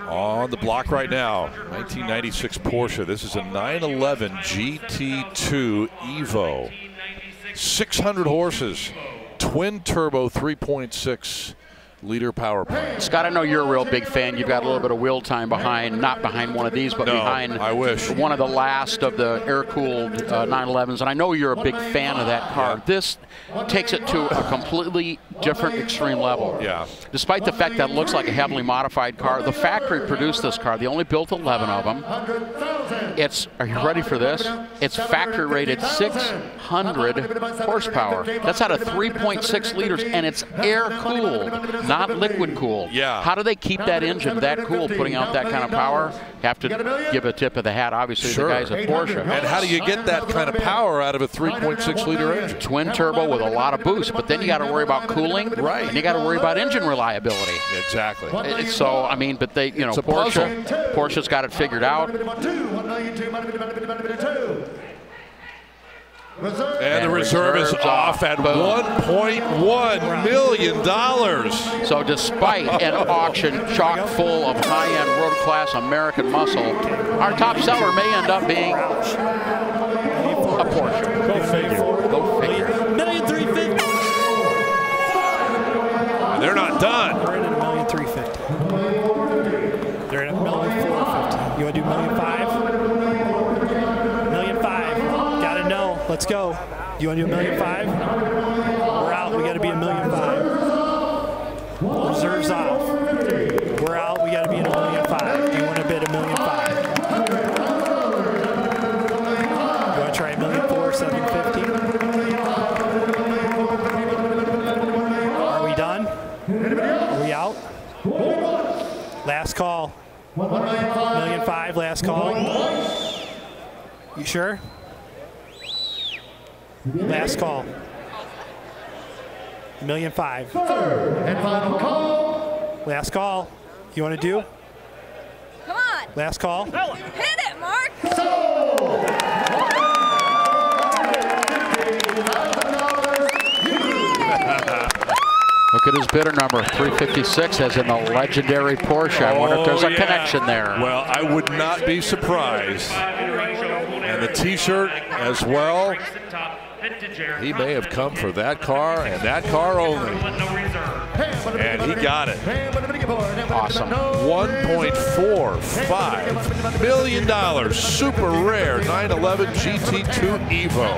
On the block right now, 1996 Porsche. This is a 911 GT2 Evo. 600 horses, twin turbo 3.6 liter power plant. Scott, I know you're a real big fan. You've got a little bit of wheel time behind, not behind one of these, but No, behind I wish. one of the last of the air-cooled uh, 911s. And I know you're a big fan of that car. Yeah. This takes it to a completely different extreme level. Yeah. Despite the fact that it looks like a heavily modified car, the factory produced this car. They only built 11 of them. It's, are you ready for this? It's factory rated 600 horsepower. That's out of 3.6 liters, and it's air cooled, not liquid cooled. Yeah. How do they keep that engine that cool, putting out that kind of power? Have to give a tip of the hat, obviously, to Sure. the guys at Porsche. And how do you get that kind of power out of a 3.6 liter engine? Twin turbo with a lot of boost, but then you got to worry about cooling, Right. And you got to worry about engine reliability. Exactly. It- So I mean, but they, you know, Porsche, Porsche's got it figured out. And the reserve is off off. at $1.1 million. So despite an auction chock full of high-end world-class American muscle, our top seller may end up being a Porsche. Let's go. You want to do a million five? We're out. We got to be a million five. Reserves off. We're out. We got to be a million five. Do you want to bid a million five? You want to try a million four, seven fifty? Are we done? Are we out? Last call. Million five, last call. You sure? Last call. Million five. Third And final call. Last call. You want to do? Come on, Last call. hit it, Mark. Look at his bidder number, 356, as in the legendary Porsche. I wonder if there's Oh, a yeah. connection there. Well, I would not be surprised. And the T-shirt as well. He may have come for that car and that car only. And he got it. Awesome. $1.45 million. Super rare 911 GT2 Evo.